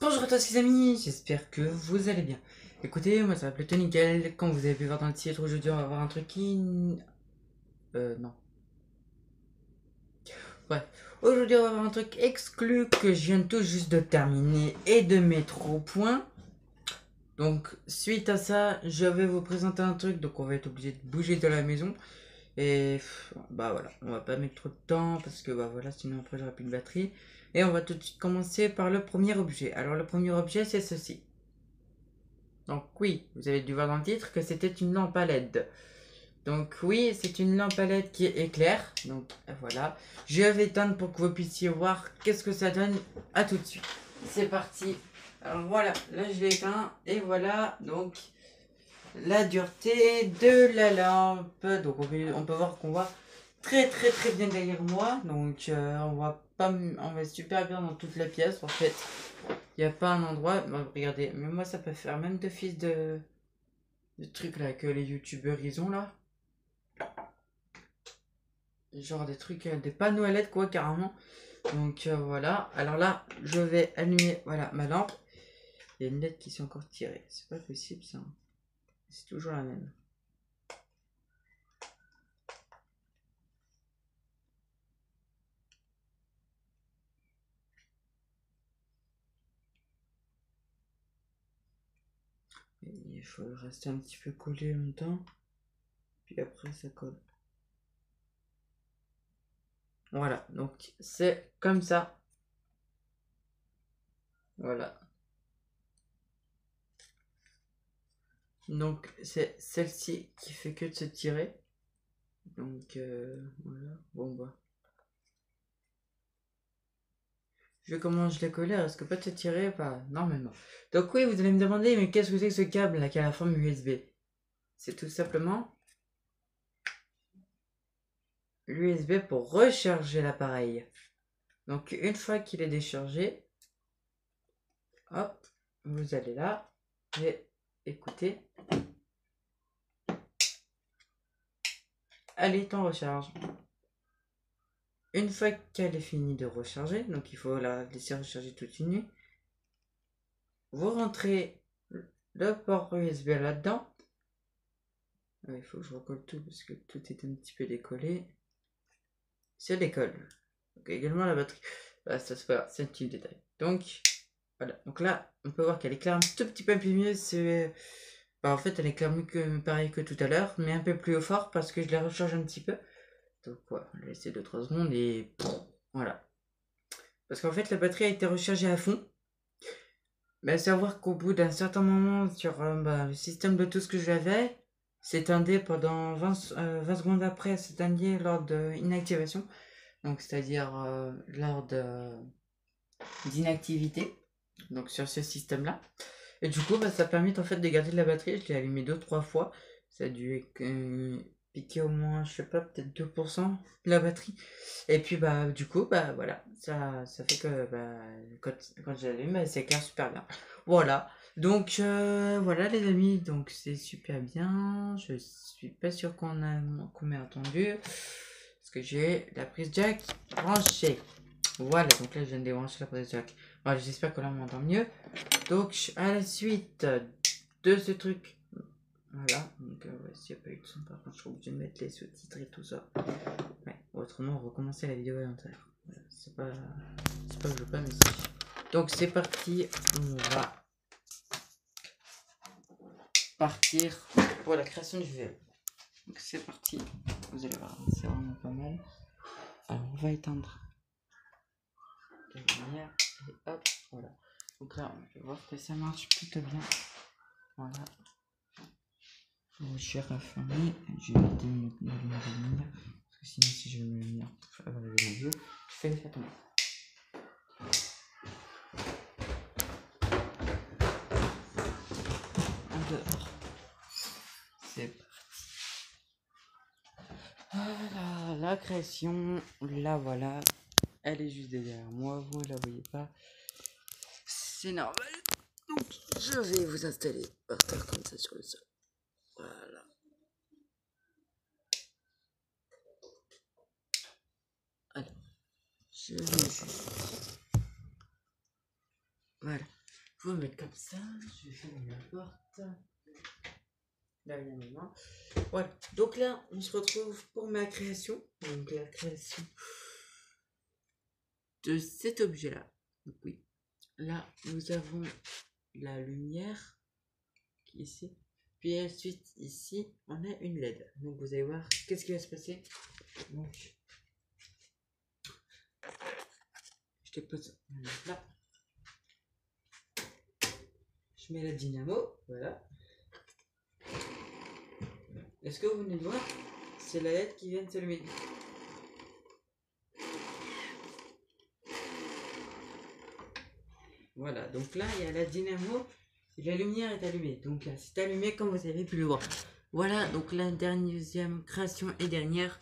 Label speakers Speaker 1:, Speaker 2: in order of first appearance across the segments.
Speaker 1: Bonjour à tous les amis, j'espère que vous allez bien. Écoutez, moi ça va plutôt nickel. Comme vous avez pu voir dans le titre, aujourd'hui on va voir un truc qui... Euh, non. Ouais. Aujourd'hui on va voir un truc exclu que je viens tout juste de terminer et de mettre au point. Donc, suite à ça, je vais vous présenter un truc. Donc, on va être obligé de bouger de la maison. Et bah voilà, on va pas mettre trop de temps parce que bah voilà, sinon après j'aurai plus de batterie. Et on va tout de suite commencer par le premier objet. Alors le premier objet c'est ceci. Donc oui, vous avez dû voir dans le titre que c'était une lampe à LED. Donc oui, c'est une lampe à LED qui éclaire. Donc voilà. Je vais éteindre pour que vous puissiez voir qu'est-ce que ça donne. À tout de suite. C'est parti. Alors voilà, là je l'ai éteint. Et voilà, donc la dureté de la lampe. Donc on peut, voir qu'on voit très très très bien derrière moi. Donc euh, on voit pas, on va super bien dans toute la pièce en fait. Il n'y a pas un endroit, regardez, mais moi ça peut faire même de fils de, trucs là que les youtubeurs ils ont là. Genre des trucs, euh, des panneaux à LED quoi carrément. Donc euh, voilà, alors là je vais allumer voilà ma lampe. Il y a une LED qui sont encore tirées, c'est pas possible ça. C'est toujours la même. Il faut rester un petit peu collé en même temps. Puis après ça colle. Voilà, donc c'est comme ça. Voilà. Donc c'est celle-ci qui fait que de se tirer. Donc euh, voilà, bon bah. Je comment je l'ai collé, est-ce que peut se tirer Pas? Normalement. Donc oui, vous allez me demander, mais qu'est-ce que c'est que ce câble là qui a la forme USB C'est tout simplement l'USB pour recharger l'appareil. Donc une fois qu'il est déchargé, hop, vous allez là et écoutez. Est en recharge. Une fois qu'elle est finie de recharger, donc il faut la laisser recharger toute une nuit, vous rentrez le port USB là-dedans. Ah, il faut que je recolle tout parce que tout est un petit peu décollé. C'est décolle. Donc également la batterie. Ah, ça c'est pas c'est un petit détail. Donc voilà. Donc là, on peut voir qu'elle éclaire un tout petit peu plus mieux. Bah, en fait, elle éclaire mieux que pareil que tout à l'heure, mais un peu plus fort parce que je la recharge un petit peu. Donc voilà, va laisser 2-3 secondes et voilà. Parce qu'en fait la batterie a été rechargée à fond. Mais à savoir qu'au bout d'un certain moment sur euh, bah, le système Bluetooth que j'avais, s'éteindait pendant 20, 20, euh, secondes après, s'éteindait lors de inactivation. Donc c'est-à-dire euh, lors d'inactivité. Donc sur ce système-là. Et du coup, bah, ça permet en fait de garder la batterie. Je l'ai allumé 2-3 fois. Ça a dû piquer au moins, je sais pas, peut-être 2% de la batterie. Et puis, bah, du coup, bah, voilà, ça, ça fait que, bah, quand, quand j'allume, bah, c'est clair super bien. Voilà. Donc, euh, voilà, les amis, donc c'est super bien. Je suis pas sûr qu'on a, qu'on m'ait entendu. Parce que j'ai la prise jack branchée. Voilà, donc là, je viens de débrancher la prise jack. Voilà, j'espère que là, on m'entend mieux. Donc, à la suite de ce truc voilà, donc euh, ouais, s'il n'y a pas eu de son, par contre, je suis obligé de mettre les sous-titres et tout ça. Ouais, autrement, on recommencer la vidéo à l'intérieur. C'est pas, c'est pas que je veux pas, mais Donc c'est parti, on va partir pour la création du VL. Donc c'est parti, vous allez voir, c'est vraiment pas mal. Alors on va éteindre la lumière et hop, voilà. Donc là, on peut voir que ça marche plutôt bien. Voilà. Je vais raffermir, je vais lumière de lumière, parce que sinon si je mets la lumière pour avoir les yeux, je fais l'effet tomber. Alors, c'est parti. Voilà, la création, la voilà. Elle est juste derrière moi, vous la voyez pas. C'est normal. Donc, je vais vous installer par terre comme ça sur le sol. Voilà. Alors, je vais Voilà. Je vais me mettre comme ça. Je vais fermer la porte. Main. Voilà. Donc là, on se retrouve pour ma création. Donc la création de cet objet-là. Donc oui. Là, nous avons la lumière qui est ici. Puis ensuite, ici, on a une LED. Donc vous allez voir qu'est-ce qui va se passer. Donc, je te pose là. Je mets la dynamo, voilà. Est-ce que vous venez de voir? C'est la LED qui vient de s'allumer. Voilà, donc là, il y a la dynamo la lumière est allumée. Donc là, c'est allumé comme vous avez pu le voir. Voilà, donc la deuxième création et dernière.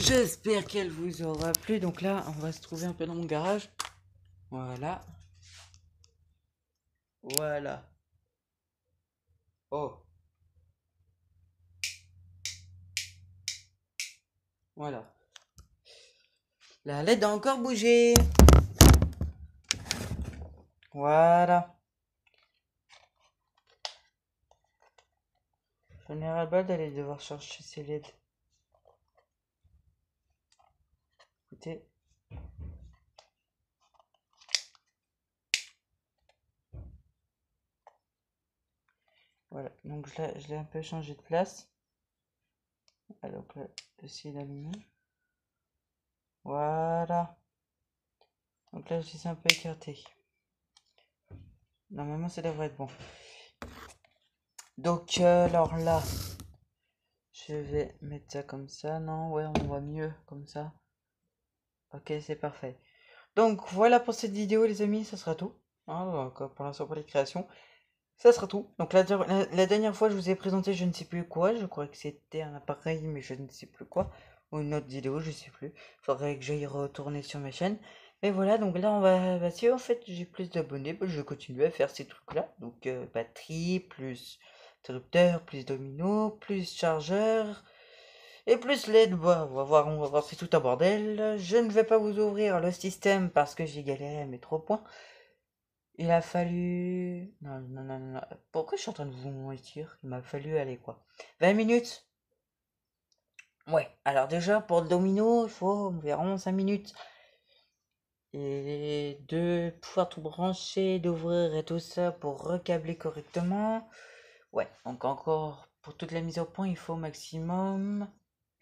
Speaker 1: J'espère qu'elle vous aura plu. Donc là, on va se trouver un peu dans mon garage. Voilà. Voilà. Oh. Voilà. La LED a encore bougé. Voilà. J'en ai d'aller devoir chercher ces LED. Écoutez. Voilà, donc je l'ai un peu changé de place. Alors là, essayer. Voilà. Donc là, je suis un peu écarté. Normalement, ça devrait être bon. Donc, euh, alors là, je vais mettre ça comme ça. Non, ouais, on voit mieux comme ça. Ok, c'est parfait. Donc, voilà pour cette vidéo, les amis. Ça sera tout. Hein, pour l'instant, pour les créations. Ça sera tout. Donc, la, dernière fois, je vous ai présenté je ne sais plus quoi. Je crois que c'était un appareil, mais je ne sais plus quoi. Ou une autre vidéo, je sais plus. Faudrait que j'aille retourner sur ma chaîne. Et voilà, donc là, on va. Bah, si en fait j'ai plus d'abonnés, bah, je vais continuer à faire ces trucs-là. Donc, euh, batterie, plus interrupteur, plus domino, plus chargeur. Et plus LED, bah, on va voir, on va voir, c'est tout un bordel. Je ne vais pas vous ouvrir le système parce que j'ai galéré à mettre au point. Il a fallu... Non, non, non, non. Pourquoi je suis en train de vous mentir? Il m'a fallu aller quoi 20 minutes Ouais, alors déjà pour le domino, il faut environ 5 minutes et de pouvoir tout brancher, d'ouvrir et tout ça pour recabler correctement. Ouais, donc encore pour toute la mise au point, il faut au maximum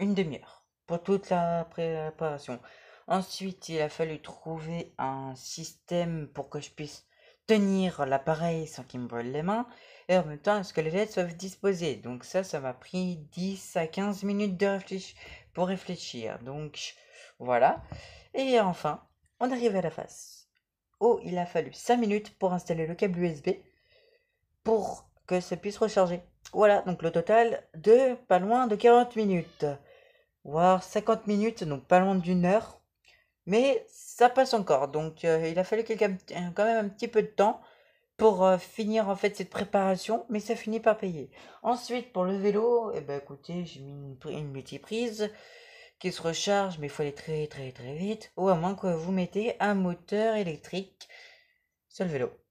Speaker 1: une demi-heure pour toute la préparation. Ensuite, il a fallu trouver un système pour que je puisse tenir l'appareil sans qu'il me brûle les mains et en même temps est-ce que les LED soient disposées. Donc ça, ça m'a pris 10 à 15 minutes de réfléchir pour réfléchir. Donc voilà. Et enfin, on arrive à la face. Oh, il a fallu 5 minutes pour installer le câble USB pour que ça puisse recharger. Voilà, donc le total de pas loin de 40 minutes. Voire 50 minutes, donc pas loin d'une heure. Mais ça passe encore, donc euh, il a fallu quand même un petit peu de temps pour euh, finir en fait cette préparation, mais ça finit par payer. Ensuite, pour le vélo, eh ben écoutez, j'ai mis une, une multiprise qui se recharge, mais il faut aller très très très vite, ou à moins que vous mettez un moteur électrique sur le vélo.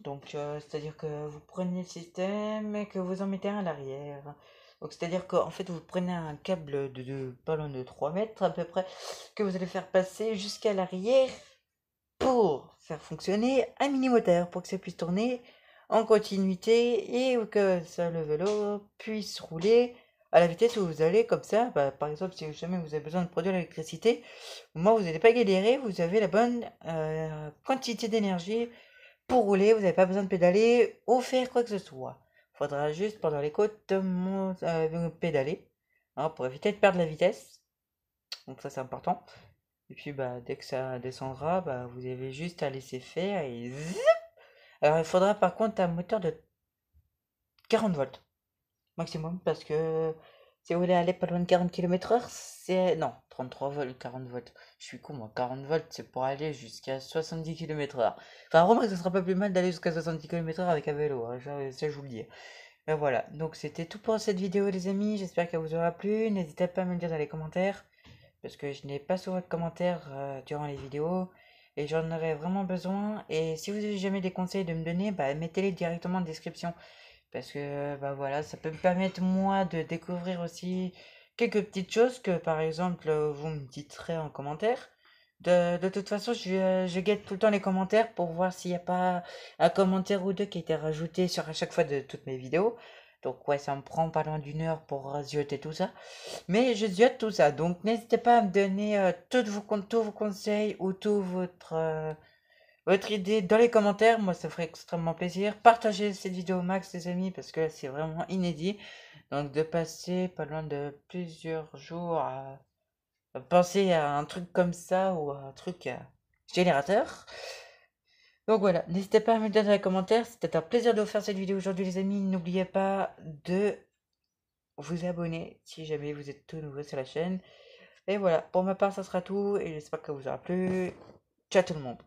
Speaker 1: Donc, euh, c'est-à-dire que vous prenez le système et que vous en mettez un à l'arrière. Donc, c'est-à-dire qu'en fait, vous prenez un câble de, de pas loin de 3 mètres à peu près, que vous allez faire passer jusqu'à l'arrière pour faire fonctionner un mini-moteur, pour que ça puisse tourner en continuité et que le vélo puisse rouler à la vitesse où vous allez comme ça. Bah, par exemple, si jamais vous avez besoin de produire l'électricité, moi vous n'allez pas galérer, vous avez la bonne euh, quantité d'énergie pour rouler, vous n'avez pas besoin de pédaler ou faire quoi que ce soit. Il faudra juste pendant les côtes euh, pédaler hein, pour éviter de perdre la vitesse. Donc ça c'est important. Et puis bah dès que ça descendra, bah, vous avez juste à laisser faire et Alors il faudra par contre un moteur de 40 volts maximum parce que si vous voulez aller pas loin de 40 km heure, c'est... Non, 33 volts, 40 volts. Je suis con, moi. 40 volts, c'est pour aller jusqu'à 70 km heure. Enfin, remarque, ce sera pas plus mal d'aller jusqu'à 70 km heure avec un vélo. Hein, ça, je vous le dis. Ben voilà, donc c'était tout pour cette vidéo, les amis. J'espère qu'elle vous aura plu. N'hésitez pas à me le dire dans les commentaires. Parce que je n'ai pas souvent de commentaires euh, durant les vidéos. et j'en aurais vraiment besoin. Et si vous avez jamais des conseils de me donner, bah, mettez-les directement en description. Parce que bah voilà, ça peut me permettre moi de découvrir aussi quelques petites choses que par exemple vous me dites en commentaire. De, de toute façon, je, je guette tout le temps les commentaires pour voir s'il n'y a pas un commentaire ou deux qui a été rajouté sur à chaque fois de toutes mes vidéos. Donc ouais, ça me prend pas loin d'une heure pour zioter tout ça. Mais je ziote tout ça. Donc n'hésitez pas à me donner euh, tous, vos, tous vos conseils ou tout votre, euh, votre idée dans les commentaires. Moi, ça ferait extrêmement plaisir. Partagez cette vidéo au max, les amis, parce que c'est vraiment inédit. Donc de passer pas loin de plusieurs jours à, penser à un truc comme ça ou à un truc euh, générateur. Donc voilà, n'hésitez pas à me le dire dans les commentaires. C'était un plaisir de vous faire cette vidéo aujourd'hui les amis. N'oubliez pas de vous abonner si jamais vous êtes tout nouveau sur la chaîne. Et voilà, pour ma part ça sera tout et j'espère que vous aura plu. Ciao tout le monde